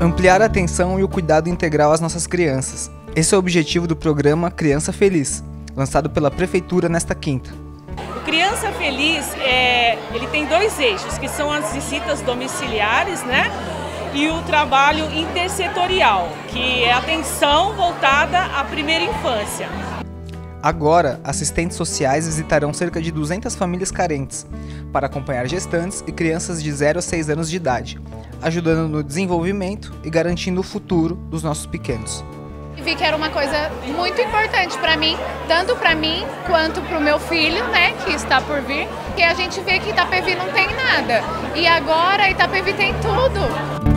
Ampliar a atenção e o cuidado integral às nossas crianças. Esse é o objetivo do programa Criança Feliz, lançado pela Prefeitura nesta quinta. O Criança Feliz, é, ele tem dois eixos, que são as visitas domiciliares, né? E o trabalho intersetorial, que é atenção voltada à primeira infância. Agora, assistentes sociais visitarão cerca de 200 famílias carentes para acompanhar gestantes e crianças de 0 a 6 anos de idade, ajudando no desenvolvimento e garantindo o futuro dos nossos pequenos. Vi que era uma coisa muito importante para mim, tanto para mim quanto para o meu filho, né, que está por vir, que a gente vê que Itapevi não tem nada. E agora Itapevi tem tudo.